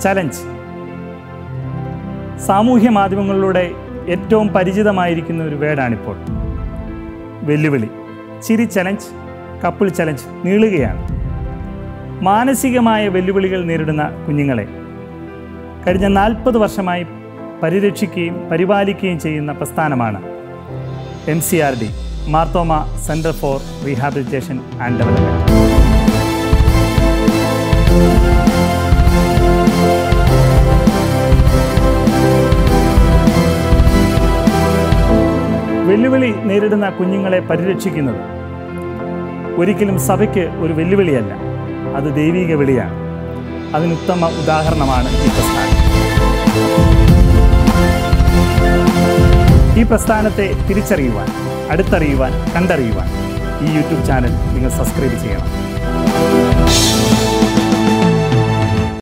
Challenge. സാമൂഹ്യ മാധ്യമങ്ങളിലൂടെ ഏറ്റവും പരിചിതമായിരിക്കുന്ന ഒരു വേർഡാണിപ്പോൾ. വെല്ലുവിളി. ചിരി ചലഞ്ച് കപ്പിൾ ചലഞ്ച് നീളുകയാണ്. മാനസികമായ വെല്ലുവിളികൾ നേരിടുന്ന കുഞ്ഞുങ്ങളെ. കഴിഞ്ഞ നാൽപ്പത് വർഷമായി പരിരക്ഷിക്കുകയും പരിപാലിക്കുകയും ചെയ്യുന്ന പ്രസ്ഥാനമാണ് M C R D Marthoma centre for rehabilitation and development വെല്ലുവിളി നേരിടുന്ന കുഞ്ഞുങ്ങളെ പരിരക്ഷിക്കുന്നത്. ഒരിക്കലും സഭയ്ക്ക് ഒരു വെല്ലുവിളിയല്ല. അത് ദൈവിക വിളിയാണ്. അതിനുത്തമ ഉദാഹരണമാണ് ഈ പ്രസ്ഥാനം. ഈ പ്രസ്ഥാനത്തെ തിരിച്ചറിയുവാൻ അടുത്തറിയുവാൻ കണ്ടറിയുവാൻ ഈ യൂട്യൂബ് ചാനൽ നിങ്ങൾ സബ്സ്ക്രൈബ് ചെയ്യണം.